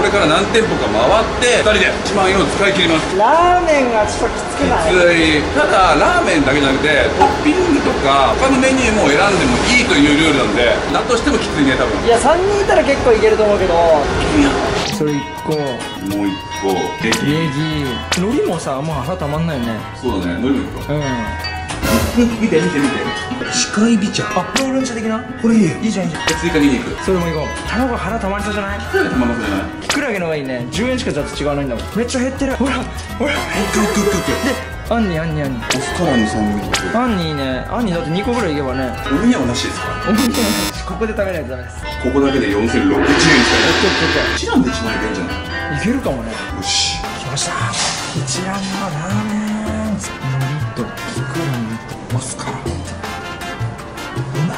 これから何店舗か回って2人で1万円を使い切ります。ラーメンがちょっときつくない？きつい。ただラーメンだけじゃなくてトッピングとか他のメニューも選んでもいいというルールなんでだとしてもきついね多分。いや3人いたら結構いけると思うけど。それ1個。もう一個。ネギネギ。海苔もさもう腹たまんないよね。そうだね。海苔もいくか。うん見て見て見て。近い美茶あロールン茶的な？これいいよ。いいじゃんいいじゃん。で追加にんにく。それもいこう卵腹たまりそうじゃない？これが玉ますじゃない？キクラゲの方がいいね10円しかだって違わないんだもん。めっちゃ減ってる。ほらほら。オッケーオッケーオッケーであんにあんにあんにオスカラの酸味とあんにいいねあんにだって2個ぐらいいけばね。おみやはなしですか？お店ここで食べないとダメです。ここだけで4060円しかないオッケーオッケ一蘭で1万円いけんじゃない？ーいけるかもね。よし。来ました。一蘭のラーメン。海苔とキクラゲとマスカラうま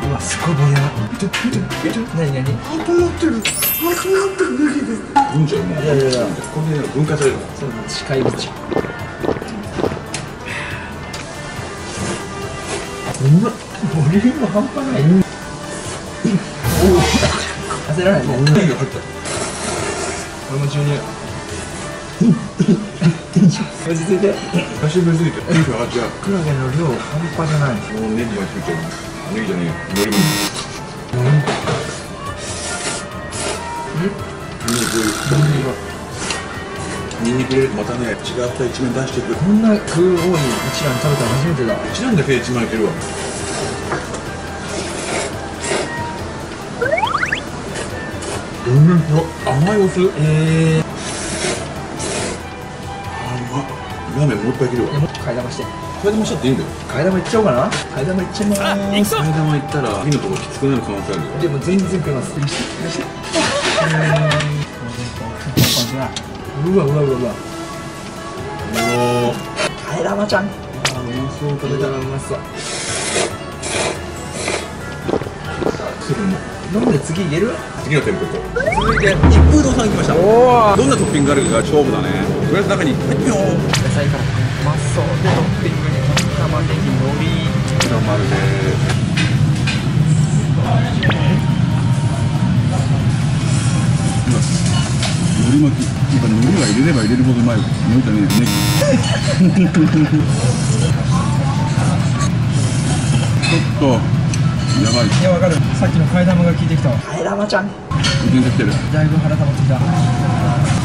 そううわすごい盛り上がってる何何？整ってる整ってる。だけでうんじゃうもういやいやいや。これで分解されるそう近い口うまっボリューム半端ない。焦らないね何が入った？俺も注入落ち着いて久しぶりすぎてテンション上がっちゃうクラゲの量半端じゃないもうネギがついてるネギじゃねえよ海苔もニンニク入れるとまたね違った一面出してくるこん。な具多い一蘭食べたの初めてだ一蘭だけで1万いけるわうん。甘いお酢えあラーメンもう一杯いけるわー、もっと替え玉して。これでもしちゃっていいんだよ。替え玉いっちゃおうかな。替え玉いっちゃいまーす替え玉いったら次のとこきつくなる可能性あるよ。でも全然食いますうわうわうわうわおお替え玉ちゃんあーうまそう食べたらうまそう飲んで次いける次の店舗行こう続いて一風堂さん行きまし。たおおどんなトッピングがあるかが勝負だねとりあえず中に入ってみよう野菜からうまそうでトッピングに玉ねぎ海苔黒丸です海苔巻きやっぱ海苔は入れれば入れるほどうまい海苔だねねちょっとやばいいやわかる。さっきの替え玉が効いてきたわ。替え玉ちゃん。全然来てるだいぶ腹溜まってきた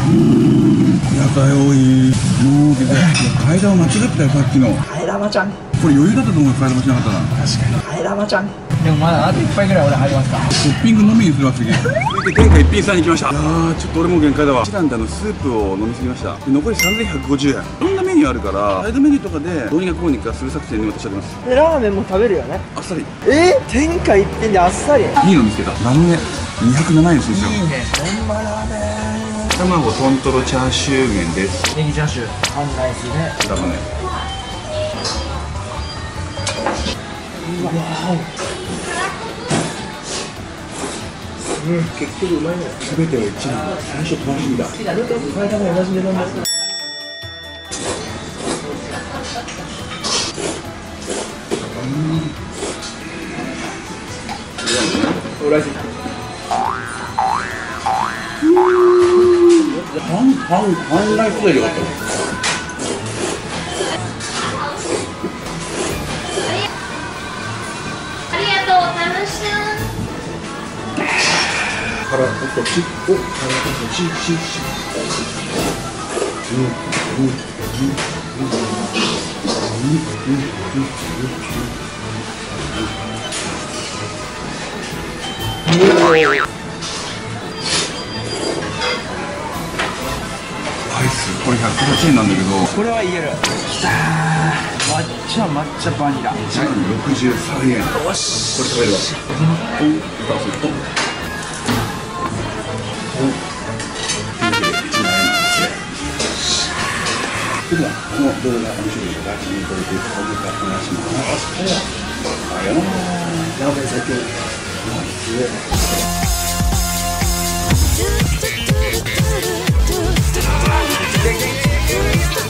やだよおい。もうけどいや階段間違ってたよさっきの。替え玉ちゃん。これ余裕だったと思う階段もしなかったら替え玉ちゃん。でもまだあと一杯ぐらい俺入りますか。トッピング飲みにするわ次続いて天下一品さんに来ました。いやーちょっと俺も限界だわ。一蘭であのスープを飲みすぎました。で残り3150円。いろんなメニューあるからサイドメニューとかでどうにかこうにかする作戦に私はあります。でラーメンも食べるよね。あっさり。いえ？天下一品であっさり。いいいの見つけた。ラムネ。207円するんですよ。ね。本場ラーメ卵トントロチャーシュー麺です。ンネギチャーシュー。半ライスうわうん結局うまいね全ては一蘭最初楽しみだ同じ値段だライス半半半ライスでよかったありがとうございました。からこそしおからこそしししうんうんうんアイこれ108円なんだけど。これは言える。きたー抹茶抹茶バニラ。63円よしこれ食べるわおおんおんというわけで1万円ですそれではこの動画が面白い方はチャンネル登録高評価お願いしますさようならラーメン最強 They, they,